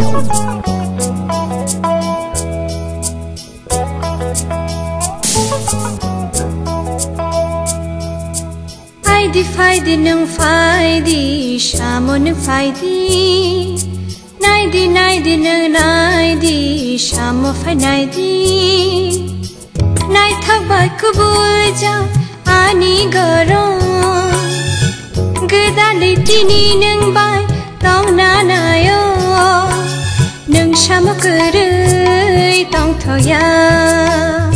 ফাইদি ফাইদি নং ফাইদি সামন ফাইদি নাইদি নাইদি নং নাইদি সাম ফাইনাইদি নাই থাকবাই কবুল যাও আনি গরম গদালি তিনি নং বা mo cứ rơi tông thở ya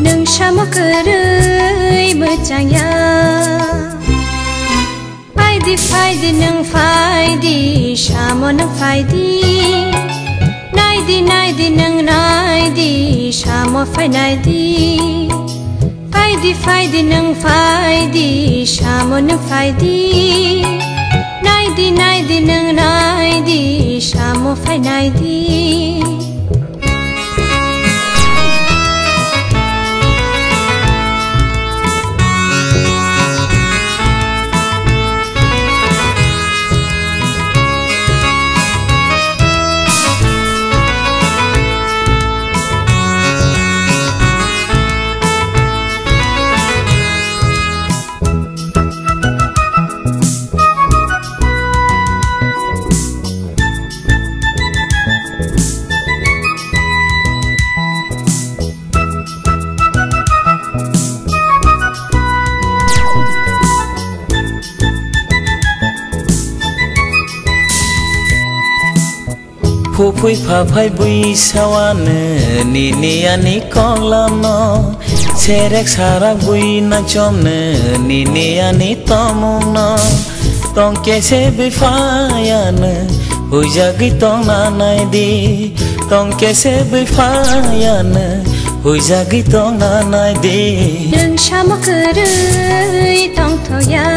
nâng sa mo cứ rơi mơ chàng phải đi phải đi nâng phải đi sa mo nâng phải đi nay đi nay đi nâng nay đi sa mo nay đi phải đi phải đi nâng phải đi sa mo nâng phải đi मो न খুফুই ফাফাই বুই সাওয়ানো নিনিয়ানি column সেরেক সারা বুই নাচমনো নিনিয়ানি তমনো তংকে সে বিফায়ানো হুই জাগি তং নানাই দি তংকে সে বিফায়ানো হুই জাগি তং নানাই দি নং শামকরই তং থয়া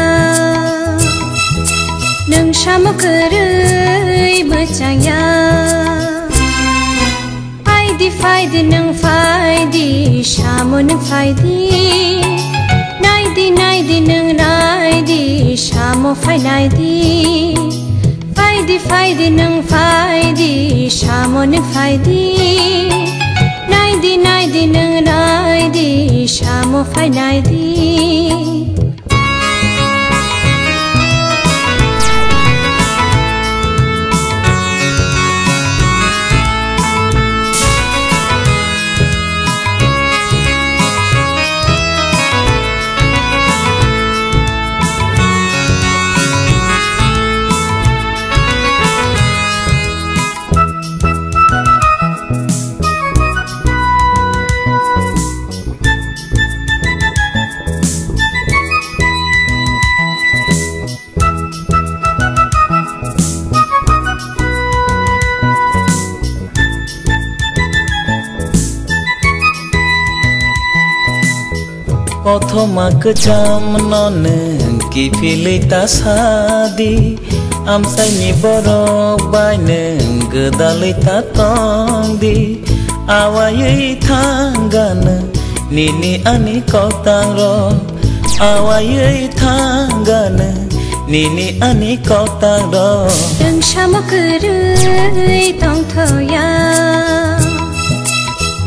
নং শামকরই ako'y batsaya Ay di fide ng fide Siya mo ng fide Naidi naidi ng naidi Siya mo fide naidi Fide fide ng fide Siya mo ng fide Naidi naidi ng naidi Siya mo fide naidi প্রথমাক jamun কি ফিলি তা সাদি আমসাইনি বড় বাইনে গদালি তা তংদি আওয়াই থাঙ্গান নিনি আনি কতাং র আওয়াই থাঙ্গান নিনি আনি কতাং র সামকরই তংথয়া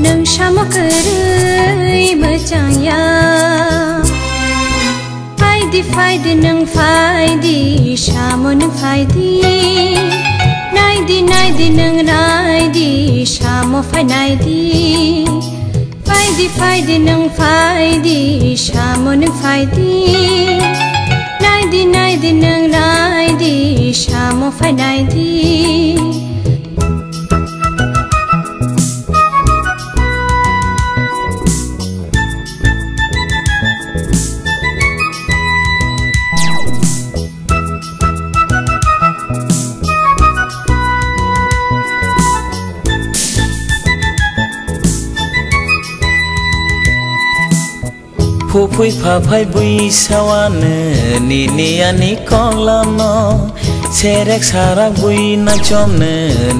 នឹងឆាមករឿយមើចាំយ៉ា Faidi faidi nang faidi shamo nang faidi Naidi naidi nang naidi shamo fai naidi Faidi faidi nang faidi shamo nang faidi Naidi naidi nang naidi shamo fai naidi খুবই ভাবাই বুইসাওয়ানো নিনিয়ানি কলানো সেরেক সারা বুই নাচনো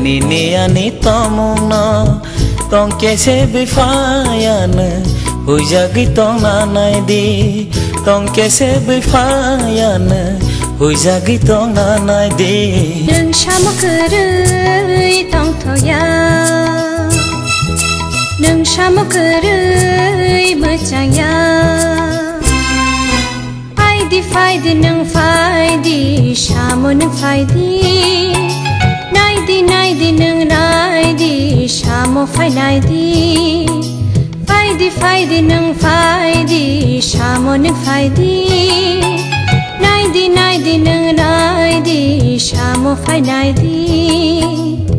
নিনিয়ানি তমনো তংকে সে বিফায়ানো হুইজাগি তং আনাই দি তংকে সে বিফায়ানো হুইজাগি তং আনাই দি রং শামকরে তং থয়া নং শামকরে মচায়া फायदे नों फायदे शामो नों फायदे नायदे नायदे नों नायदे शामो फाय नायदे फायदे फायदे नों फायदे शामो नों फायदे नायदे